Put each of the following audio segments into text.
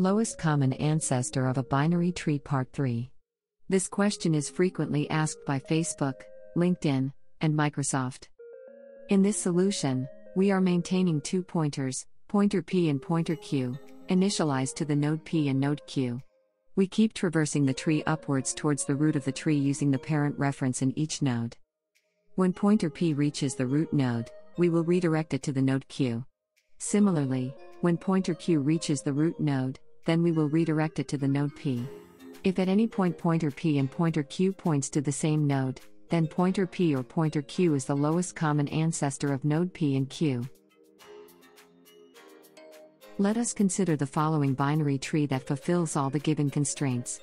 Lowest common ancestor of a binary tree, Part 3. This question is frequently asked by Facebook, LinkedIn, and Microsoft. In this solution, we are maintaining two pointers, pointer P and pointer Q, initialized to the node P and node Q. We keep traversing the tree upwards towards the root of the tree using the parent reference in each node. When pointer P reaches the root node, we will redirect it to the node Q. Similarly, when pointer Q reaches the root node, then we will redirect it to the node P. If at any point pointer P and pointer Q points to the same node, then pointer P or pointer Q is the lowest common ancestor of node P and Q. Let us consider the following binary tree that fulfills all the given constraints.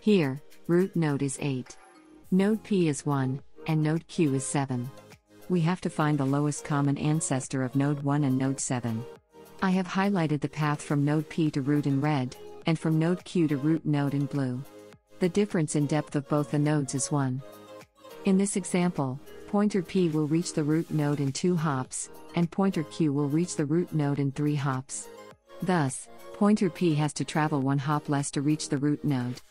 Here, root node is 8. Node P is 1, and node Q is 7. We have to find the lowest common ancestor of node 1 and node 7. I have highlighted the path from node P to root in red, and from node Q to root node in blue. The difference in depth of both the nodes is 1. In this example, pointer P will reach the root node in 2 hops, and pointer Q will reach the root node in 3 hops. Thus, pointer P has to travel 1 hop less to reach the root node.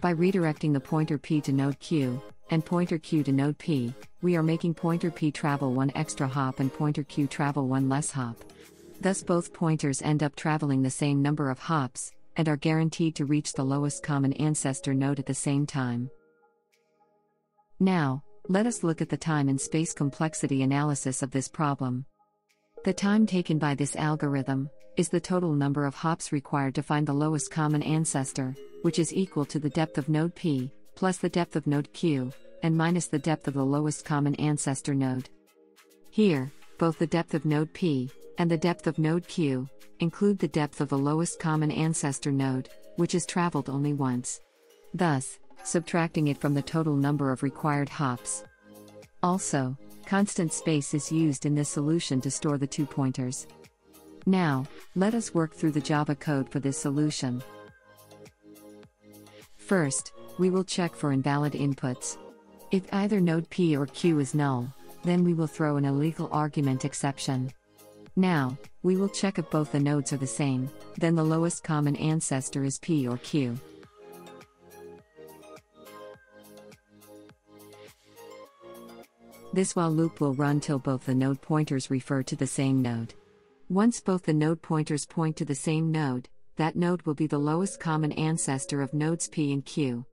By redirecting the pointer P to node Q, and pointer Q to node P, we are making pointer P travel 1 extra hop and pointer Q travel 1 less hop. Thus, both pointers end up traveling the same number of hops, and are guaranteed to reach the lowest common ancestor node at the same time. Now, let us look at the time and space complexity analysis of this problem. The time taken by this algorithm is the total number of hops required to find the lowest common ancestor, which is equal to the depth of node P, plus the depth of node Q, and minus the depth of the lowest common ancestor node. Here, both the depth of node P and the depth of node Q include the depth of the lowest common ancestor node, which is traveled only once. Thus, subtracting it from the total number of required hops. Also, constant space is used in this solution to store the two pointers. Now, let us work through the Java code for this solution. First, we will check for invalid inputs. If either node P or Q is null, then we will throw an illegal argument exception. Now, we will check if both the nodes are the same, then the lowest common ancestor is P or Q. This while loop will run till both the node pointers refer to the same node. Once both the node pointers point to the same node, that node will be the lowest common ancestor of nodes P and Q.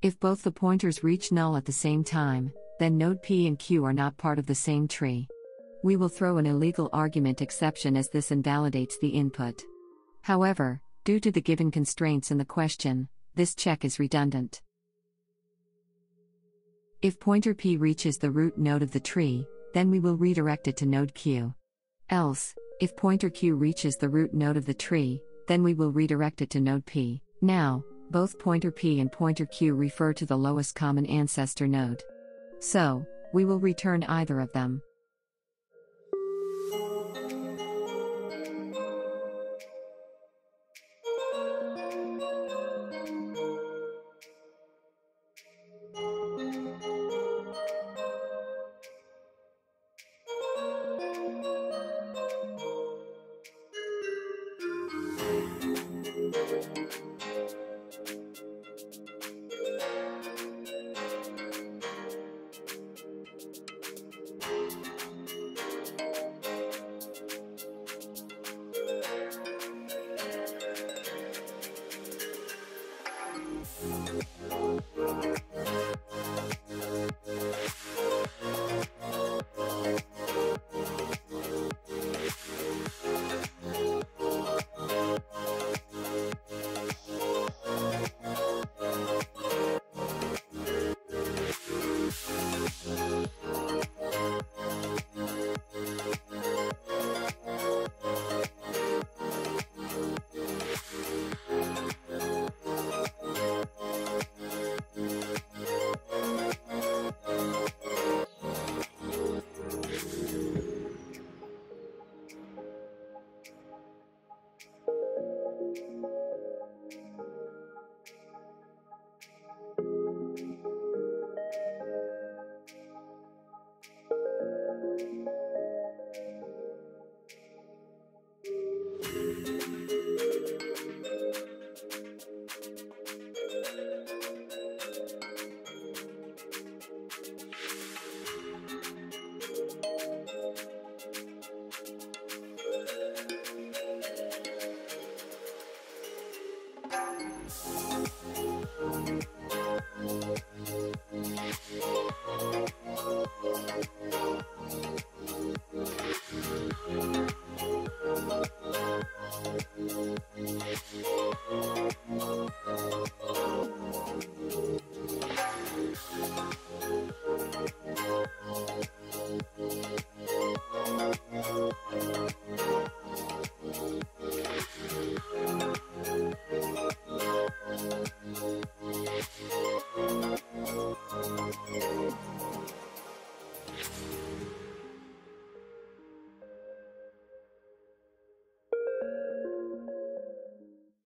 If both the pointers reach null at the same time, then node P and Q are not part of the same tree. We will throw an illegal argument exception as this invalidates the input. However, due to the given constraints in the question, this check is redundant. If pointer P reaches the root node of the tree, then we will redirect it to node Q. Else, if pointer Q reaches the root node of the tree, then we will redirect it to node P. Now, both pointer P and pointer Q refer to the lowest common ancestor node. So, we will return either of them.